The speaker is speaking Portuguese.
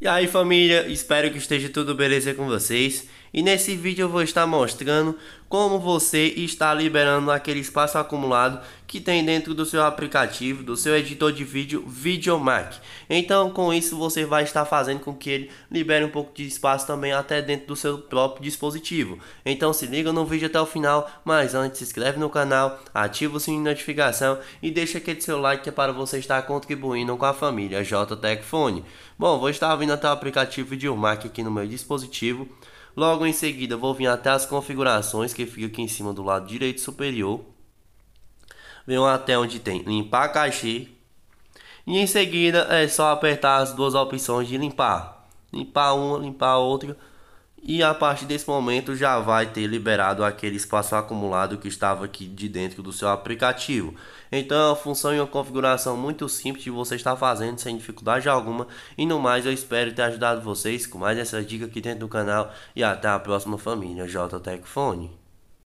E aí família, espero que esteja tudo beleza com vocês. E nesse vídeo eu vou estar mostrando como você está liberando aquele espaço acumulado que tem dentro do seu aplicativo, do seu editor de vídeo Videomac. Então com isso você vai estar fazendo com que ele libere um pouco de espaço também até dentro do seu próprio dispositivo. Então se liga no vídeo até o final, mas antes se inscreve no canal, ativa o sininho de notificação e deixa aquele seu like que é para você estar contribuindo com a família JTech. Bom, vou estar vindo até o aplicativo Videomac aqui no meu dispositivo. Logo em seguida, vou vir até as configurações que fica aqui em cima do lado direito superior. Venho até onde tem limpar cachê. E em seguida é só apertar as duas opções de limpar. Limpar uma, limpar outra. E a partir desse momento já vai ter liberado aquele espaço acumulado que estava aqui de dentro do seu aplicativo. Então é uma função e uma configuração muito simples de você estar fazendo sem dificuldade alguma. E no mais eu espero ter ajudado vocês com mais essa dica aqui dentro do canal. E até a próxima família JTech Fone.